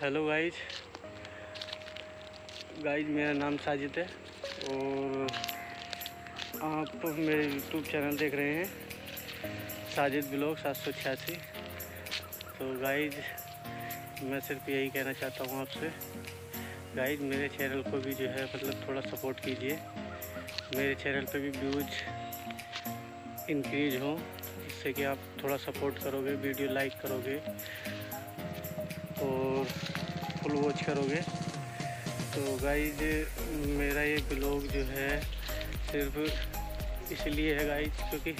Hello guys guys मेरा नाम साजिद है और आप मेरे यूट्यूब चैनल देख रहे हैं साजिद ब्लॉग सात सौ छियासी। तो गाइज़ मैं सिर्फ़ यही कहना चाहता हूँ आपसे। गाइज़ मेरे चैनल को भी जो है मतलब थोड़ा सपोर्ट कीजिए। मेरे चैनल पे भी व्यूज़ इंक्रीज हो, जिससे कि आप थोड़ा सपोर्ट करोगे वीडियो लाइक करोगे। और फुल वॉच करोगे। तो गाइज़ मेरा ये ब्लॉग जो है, सिर्फ़ इसलिए है गाइज़ क्योंकि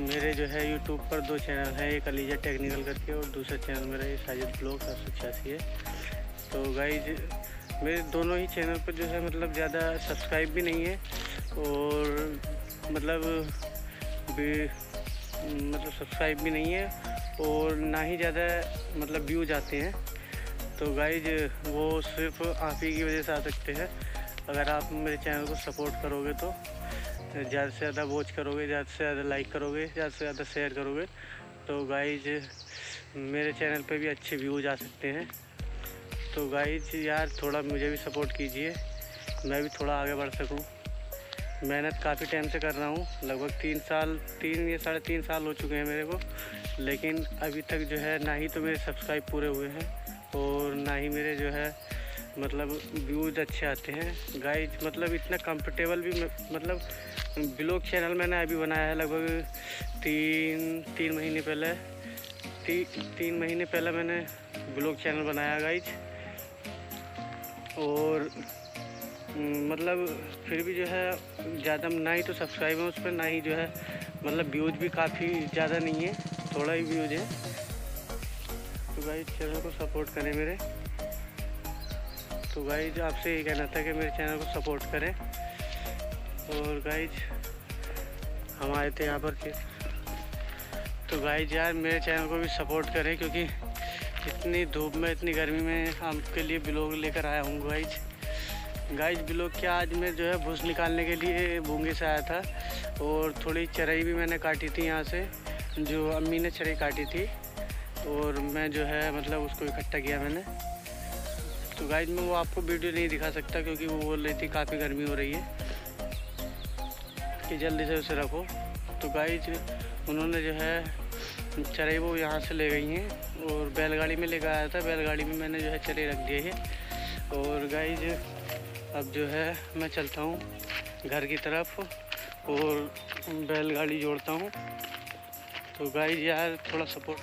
मेरे जो है यूट्यूब पर दो चैनल हैं, एक अलीजा टेक्निकल करके और दूसरा चैनल मेरा ये साजिद ब्लॉग सात सौ छियासी है। तो गाइज़ मेरे दोनों ही चैनल पर जो है मतलब ज़्यादा सब्सक्राइब भी नहीं है और मतलब भी मतलब सब्सक्राइब भी नहीं है। और ना ही ज़्यादा मतलब व्यूज़ आते हैं। तो गाइज़ वो सिर्फ़ आप ही की वजह से आ सकते हैं। अगर आप मेरे चैनल को सपोर्ट करोगे तो ज़्यादा से ज़्यादा वॉच करोगे, ज़्यादा से ज़्यादा लाइक करोगे, ज़्यादा से ज़्यादा शेयर करोगे। तो गाइज़ मेरे चैनल पे भी अच्छे व्यूज़ आ सकते हैं। तो गाइज़ यार थोड़ा मुझे भी सपोर्ट कीजिए। मैं भी थोड़ा आगे बढ़ सकूँ। मेहनत काफ़ी टाइम से कर रहा हूँ। लगभग तीन साल तीन या साढ़े तीन साल हो चुके हैं मेरे को। लेकिन अभी तक जो है ना ही तो मेरे सब्सक्राइब पूरे हुए हैं और ना ही मेरे जो है मतलब व्यूज़ अच्छे आते हैं। गाइज़ मतलब इतना कंफर्टेबल भी मतलब ब्लॉग चैनल मैंने अभी बनाया है लगभग तीन तीन महीने पहले। ती, तीन महीने पहले मैंने ब्लॉग चैनल बनाया गाइज़ और मतलब फिर भी जो है, ज़्यादा ना ही तो सब्सक्राइब है उस पर, ना ही जो है मतलब व्यूज़ भी काफ़ी ज़्यादा नहीं है, थोड़ा ही व्यूज़ है। तो गाइज़ चैनल को सपोर्ट करें मेरे। तो गाइज़ आपसे ये कहना था कि मेरे चैनल को सपोर्ट करें। और गाइज़ हम आए थे यहाँ पर के तो गाइज़ यार, मेरे चैनल को भी सपोर्ट करें, क्योंकि इतनी धूप में, इतनी गर्मी में, आपके लिए ब्लॉग लेकर आया हूँ गाइज़ गाइस ब्लॉग क्या आज मैं जो है भूस निकालने के लिए भूँगे से आया था और थोड़ी चराई भी मैंने काटी थी यहाँ से, जो अम्मी ने चराई काटी थी और मैं जो है मतलब उसको इकट्ठा किया मैंने। तो गाइज़ मैं वो आपको वीडियो नहीं दिखा सकता क्योंकि वो बोल रही थी काफ़ी गर्मी हो रही है, कि जल्दी से उसे रखो। तो गाइज़ उन्होंने जो है चराई वो यहाँ से ले गई हैं और बैलगाड़ी में लेकर आया था, बैलगाड़ी में मैंने जो है चराई रख दिए है। और गाइज़ अब जो है, मैं चलता हूँ घर की तरफ़ और बैलगाड़ी जोड़ता हूँ। तो गाइज़ यार, थोड़ा सपोर्ट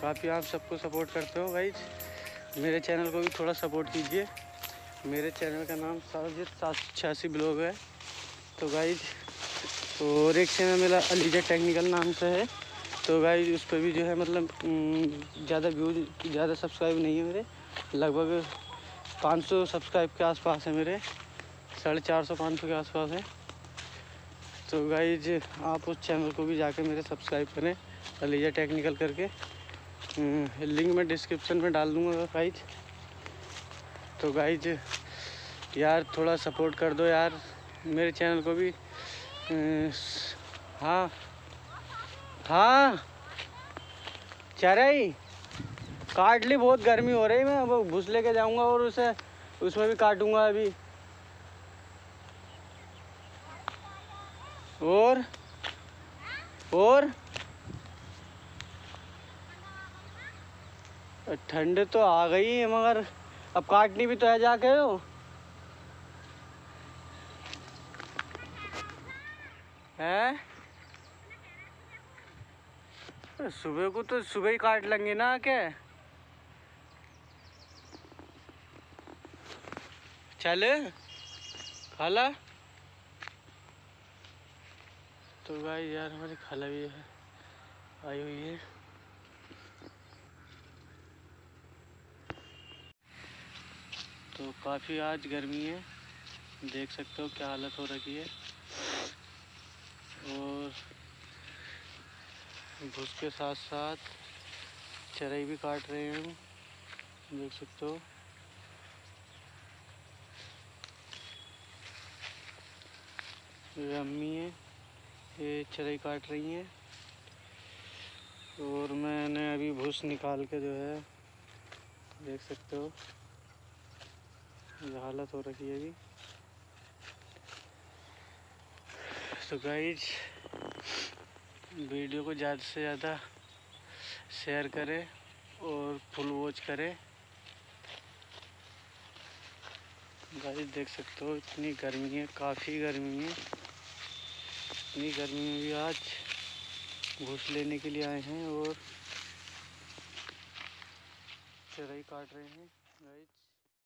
काफ़ी आप सबको सपोर्ट करते हो गाइज़ मेरे चैनल को भी थोड़ा सपोर्ट कीजिए। मेरे चैनल का नाम साजिद सात सौ छियासी ब्लॉग है। तो गाइज़ और एक चैनल मेरा अलीजा टेक्निकल नाम से है। तो गाइज़ उस पर भी जो है मतलब ज़्यादा व्यूज़ ज़्यादा सब्सक्राइब नहीं है मेरे। लगभग 500 सब्सक्राइब के आसपास है मेरे। साढ़े चार सौ, पाँच सौ के आसपास है। तो गाइज़ आप उस चैनल को भी जाके मेरे सब्सक्राइब करें। अलीजा टेक्निकल करके। लिंक मैं डिस्क्रिप्शन में डाल दूँगा गाइज़ तो गाइज़ यार थोड़ा सपोर्ट कर दो यार। मेरे चैनल को भी। हाँ। हाँ। चराई। काट ली बहुत गर्मी हो रही मैं वो भूस लेके जाऊँगा और उसे, उसमें भी काटूँगा अभी। और और। ठंड तो आ गई है, मगर अब काटनी भी तो है जाके। हो? है सुबह को तो सुबह ही काट लेंगे ना क्या? चल खाला तो भाई यार, हमारी खाला भी है। आई हुई है। तो काफ़ी आज गर्मी है। देख सकते हो क्या हालत हो रखी है। और भूस के साथ साथ चराई भी काट रहे हैं देख सकते हो। ये अम्मी है, ये चराई काट रही हैं। और मैंने अभी भूस निकाल के जो है, देख सकते हो हालत हो रखी है अभी। तो गाइज़ वीडियो को ज़्यादा से ज़्यादा शेयर करें और फुल वॉच करें। गाइज़ देख सकते हो, इतनी गर्मी है, काफ़ी गर्मी है। इतनी गर्मी में भी आज घूस लेने के लिए आए हैं और चराई काट रहे हैं। गाइज़